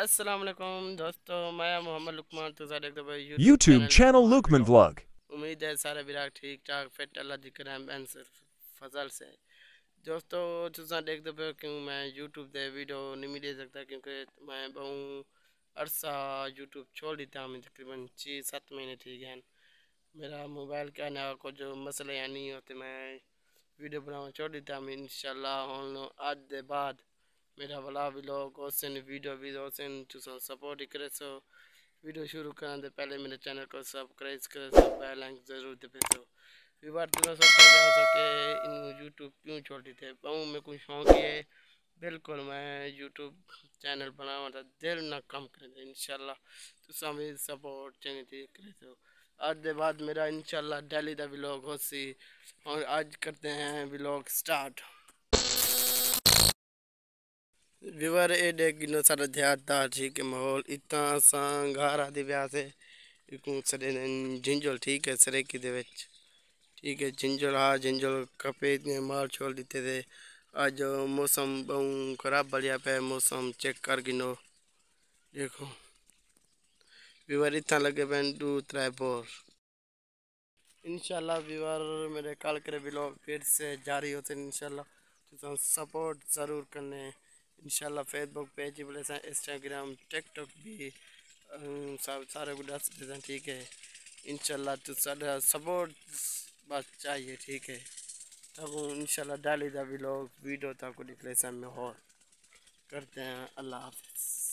السلام علیکم دوستو میں محمد لکمان تو سارے ایک دفعہ YouTube channel Lukman Vlog. امید ہے سارے براک ٹھیک ٹھاک فٹ اللہ دی کرم صرف فضل سے۔ دوستو تساں دیکھ دے کیوں میں یوٹیوب دے ویڈیو نہیں ملے سکتا کیونکہ میں بہوں عرصہ یوٹیوب چھوڑ دیتا ہوں تقریباً چھ سات مہینے ٹھیک ہیں۔ میرا موبائل کا نہ کچھ مسئلہ یا نہیں ہوتے میں ویڈیو بناؤں چھوڑ دیتا ہوں انشاءاللہ ہوں آج دے بعد۔ میرا والا بھی لوگ اسن ویڈیو بھی اسن تساں سپورٹ کرے سو ویڈیو شروع کرنے دے پہلے میرے چینل کو سبسکرائب کرے سو بیل آئکن ضرور دبے سو بھی بار تمہیں سوچا جا سو کہ ان یوٹیوب کیوں چھوڑ تھے بہوں میں کوئی شوق ہے۔ بالکل میں یوٹیوب چینل بناؤں تھا دل نہ کم کرے دے انشاءاللہ۔ تساں بھی سپورٹ چنگی تھی کرے سو آج دے بعد میرا انشاءاللہ ڈیلی دا ویلوگ ہو، سی۔ اور آج کرتے ہیں ویلوگ سٹارٹ ویور اے ڈے گنو سارا دیہات ٹھیک ہے ماحول اتنا اساں گھر آدھی بیا سے سڑے جنجل ٹھیک ہے سرے کی دے وچ ٹھیک ہے جنجل ہاں جنجل کپے اتنے مال چھوڑ دیتے تھے آج موسم بہوں خراب بڑھیا پہ موسم چیک کر گنو دیکھو ویور اتنا لگے پہ دو ترائے بور انشاءاللہ ویور میرے کال کرے بلوگ پھر سے جاری ہوتے ہیں انشاءاللہ تو سپورٹ ضرور کرنے ہیں انشاءاللہ فیس بک پیج بھی سا انسٹاگرام ٹک ٹاک بھی سارے کو ڈس دیتے ہیں ٹھیک ہے۔ انشاءاللہ تو سارا سپورٹ بس چاہیے، ٹھیک ہے۔ تب انشاءاللہ ڈالی دا بھی لوگ، ویڈیو تک کو نکلے سامنے ہو کرتے ہیں، اللہ حافظ۔